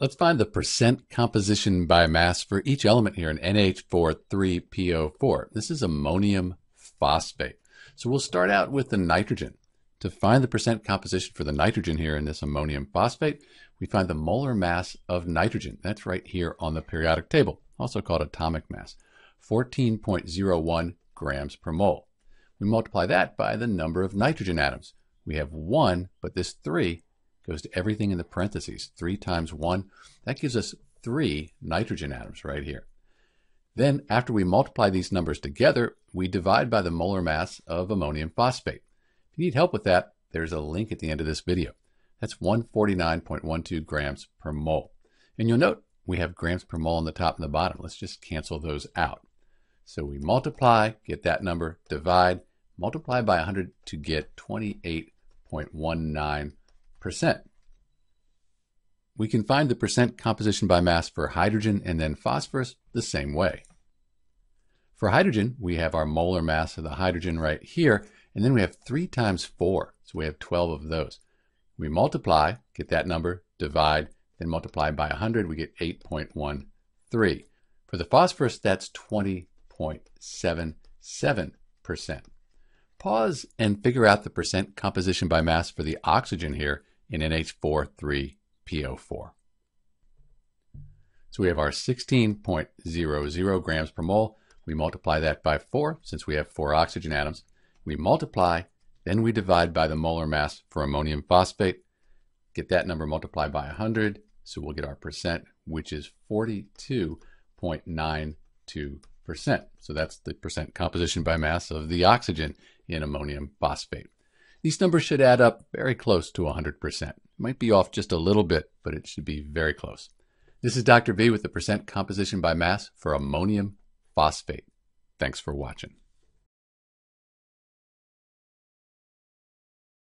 Let's find the percent composition by mass for each element here in NH4,3PO4. This is ammonium phosphate. So we'll start out with the nitrogen. To find the percent composition for the nitrogen here in this ammonium phosphate, we find the molar mass of nitrogen. That's right here on the periodic table, also called atomic mass, 14.01 grams per mole. We multiply that by the number of nitrogen atoms. We have one, but this three goes to everything in the parentheses. 3 times 1, that gives us 3 nitrogen atoms right here. Then, after we multiply these numbers together, we divide by the molar mass of ammonium phosphate. If you need help with that, there's a link at the end of this video. That's 149.12 grams per mole. And you'll note we have grams per mole on the top and the bottom. Let's just cancel those out. So we multiply, get that number, divide, multiply by 100 to get 28.19 percent. We can find the percent composition by mass for hydrogen and then phosphorus the same way. For hydrogen, we have our molar mass of the hydrogen right here, and then we have 3 times 4, so we have 12 of those. We multiply, get that number, divide, then multiply by 100, we get 8.13. For the phosphorus, that's 20.77%. Pause and figure out the percent composition by mass for the oxygen here in NH4,3PO4. So we have our 16.00 grams per mole. We multiply that by 4 since we have 4 oxygen atoms. We multiply, then we divide by the molar mass for ammonium phosphate. Get that number multiplied by 100, so we'll get our percent, which is 42.92%. So that's the percent composition by mass of the oxygen in ammonium phosphate. These numbers should add up very close to 100%. Might be off just a little bit, but it should be very close. This is Dr. B with the percent composition by mass for ammonium phosphate. Thanks for watching.